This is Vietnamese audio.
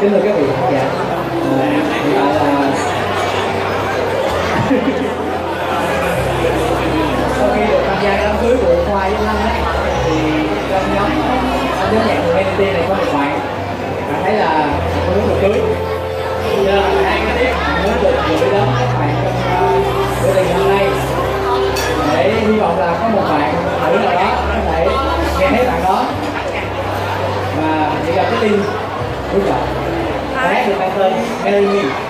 kính thưa các vị khán giả. Hiện tại là sau khi được tham gia đám cưới của khoa với Lâm ấy, thì trong nhóm trong nhóm nhạc của NT này có một bạn bạn thấy là có muốn à, được cưới. Bây giờ bạn muốn được gửi đến các bạn trong buổi bữa tiệc hôm nay. Để hy vọng là có một bạn nữ nào đó có thể nghe thấy bạn đó. Và chỉ gặp cái tin ah marry